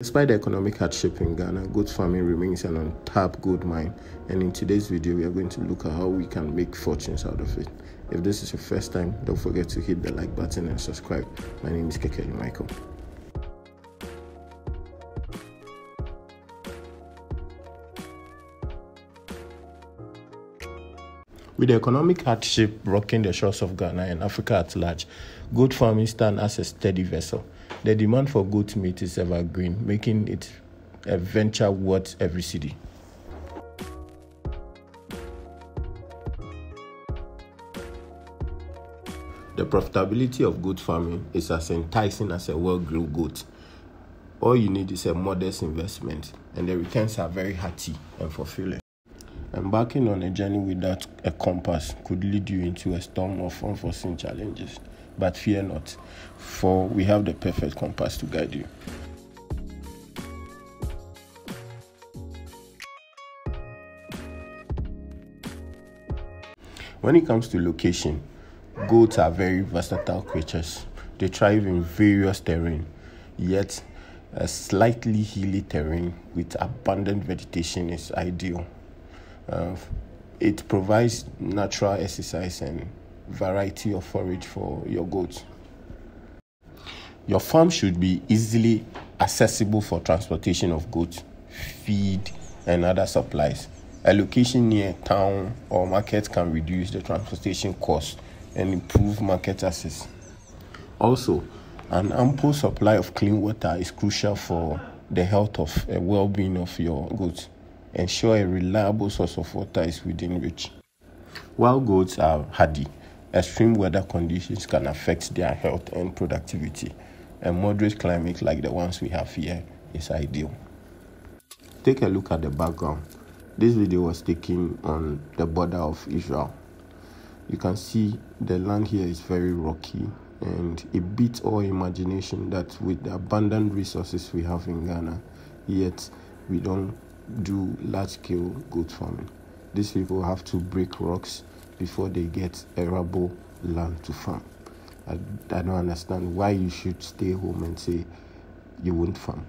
Despite the economic hardship in Ghana, goat farming remains an untapped gold mine. And in today's video, we are going to look at how we can make fortunes out of it. If this is your first time, don't forget to hit the like button and subscribe. My name is Kekeli Michael. With the economic hardship rocking the shores of Ghana and Africa at large, goat farming stands as a steady vessel. The demand for goat meat is evergreen, making it a venture worth every cedi. The profitability of goat farming is as enticing as a well-groomed goat. All you need is a modest investment, and the returns are very hearty and fulfilling. Embarking on a journey without a compass could lead you into a storm of unforeseen challenges. But fear not, for we have the perfect compass to guide you. When it comes to location, goats are very versatile creatures. They thrive in various terrain, yet a slightly hilly terrain with abundant vegetation is ideal. Uh, it provides natural exercise and variety of forage for your goats. Your farm should be easily accessible for transportation of goats, feed, and other supplies. A location near town or market can reduce the transportation cost and improve market access. Also, an ample supply of clean water is crucial for the health of and well-being of your goats. Ensure a reliable source of water is within reach. While goats are hardy, extreme weather conditions can affect their health and productivity. A moderate climate like the ones we have here is ideal. Take a look at the background. This video was taken on the border of Israel. You can see the land here is very rocky and it beats all imagination that with the abundant resources we have in Ghana, yet we don't do large scale goat farming. These people have to break rocks before they get arable land to farm. I, I don't understand why you should stay home and say you won't farm.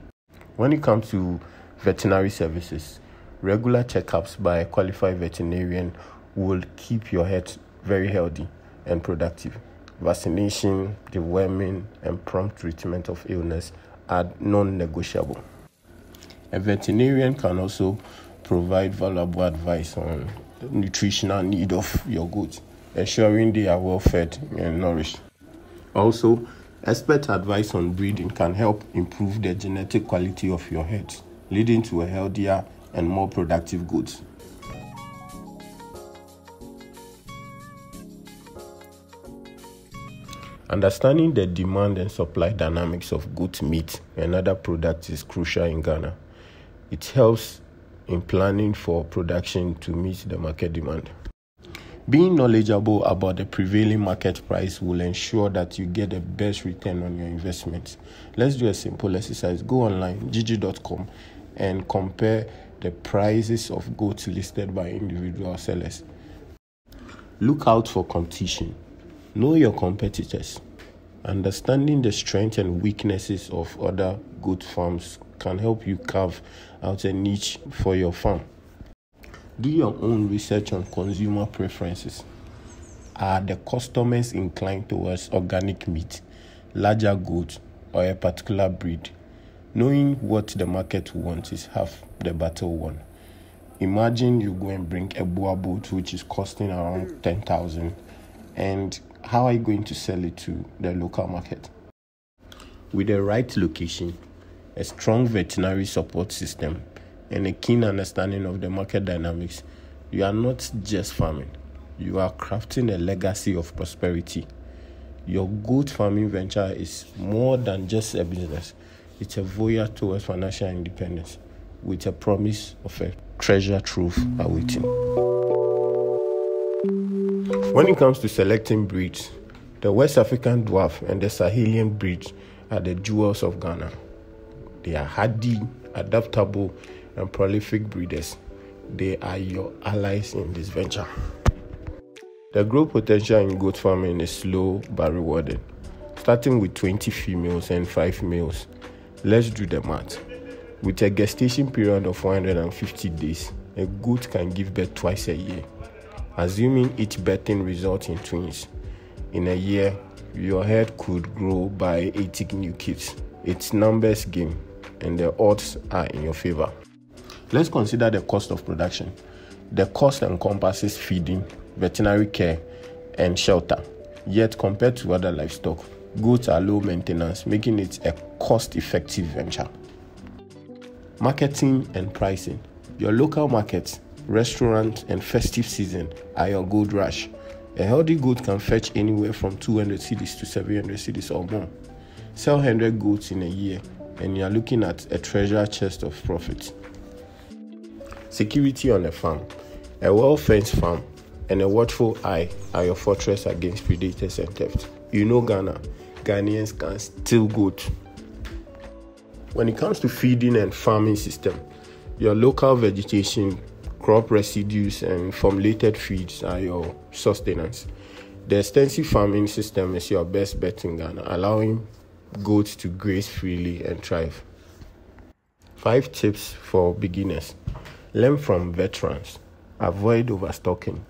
When it comes to veterinary services, regular checkups by a qualified veterinarian will keep your head very healthy and productive. Vaccination, deworming, and prompt treatment of illness are non negotiable. A veterinarian can also provide valuable advice on nutritional need of your goats, ensuring they are well fed and nourished. Also, expert advice on breeding can help improve the genetic quality of your herds, leading to a healthier and more productive goats. Understanding the demand and supply dynamics of goat meat and other products is crucial in Ghana. It helps in planning for production to meet the market demand. Being knowledgeable about the prevailing market price will ensure that you get the best return on your investment. Let's do a simple exercise. Go online, jiji.com, and compare the prices of goods listed by individual sellers. Look out for competition. Know your competitors. Understanding the strengths and weaknesses of other goat farms can help you carve out a niche for your farm. Do your own research on consumer preferences. Are the customers inclined towards organic meat, larger goats, or a particular breed? Knowing what the market wants is half the battle won. Imagine you go and bring a Boer goat which is costing around 10,000 and how are you going to sell it to the local market? With the right location, a strong veterinary support system, and a keen understanding of the market dynamics, you are not just farming, you are crafting a legacy of prosperity. Your goat farming venture is more than just a business, it's a voyage towards financial independence with a promise of a treasure trove awaiting. When it comes to selecting breeds, the West African dwarf and the Sahelian breed are the jewels of Ghana. They are hardy, adaptable, and prolific breeders. They are your allies in this venture. The growth potential in goat farming is slow but rewarding. Starting with 20 females and 5 males, let's do the math. With a gestation period of 150 days, a goat can give birth twice a year. Assuming each birthing results in twins, in a year, your herd could grow by 80 new kids. It's numbers game, and the odds are in your favor. Let's consider the cost of production. The cost encompasses feeding, veterinary care, and shelter. Yet, compared to other livestock, goats are low maintenance, making it a cost effective venture. Marketing and pricing. Your local markets, restaurants, and festive season are your gold rush. A healthy goat can fetch anywhere from 200 cedis to 700 cedis or more. Sell 100 goats in a year, and you are looking at a treasure chest of profit. Security on a farm. A well fenced farm and a watchful eye are your fortress against predators and theft. You know Ghana, Ghanaians can steal goat. When it comes to feeding and farming system, your local vegetation, crop residues, and formulated feeds are your sustenance. The extensive farming system is your best bet in Ghana, allowing goats to graze freely and thrive. Five tips for beginners learn from veterans, avoid overstocking,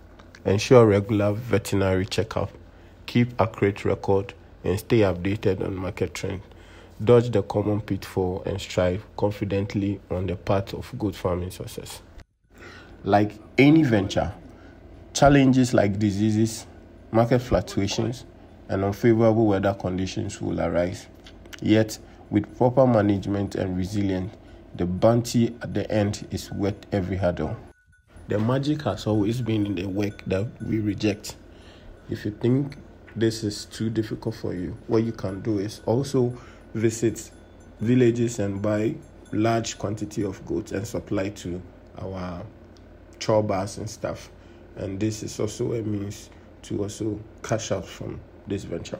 ensure regular veterinary checkup, keep accurate record, and stay updated on market trends. Dodge the common pitfall and strive confidently on the path of good farming success. Like any venture, challenges like diseases, market fluctuations, and unfavorable weather conditions will arise. Yet, with proper management and resilience, the bounty at the end is worth every hurdle. The magic has always been in the work that we reject. If you think this is too difficult for you, what you can do is also visit villages and buy large quantity of goats and supply to our chop bars and stuff. And this is also a means to also cash out from this venture.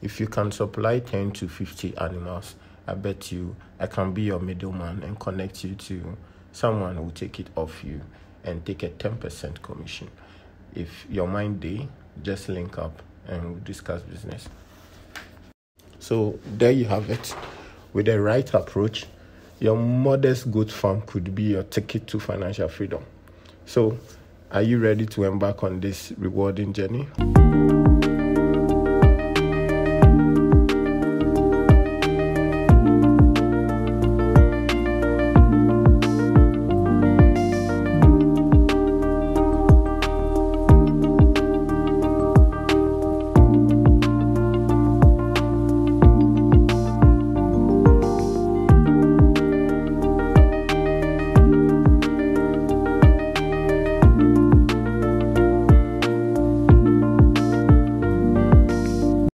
If you can supply 10 to 50 animals, I bet you I can be your middleman and connect you to someone who will take it off you and take a 10% commission. If your mind day, just link up and we'll discuss business. So there you have it. With the right approach, your modest goat farm could be your ticket to financial freedom. So, are you ready to embark on this rewarding journey?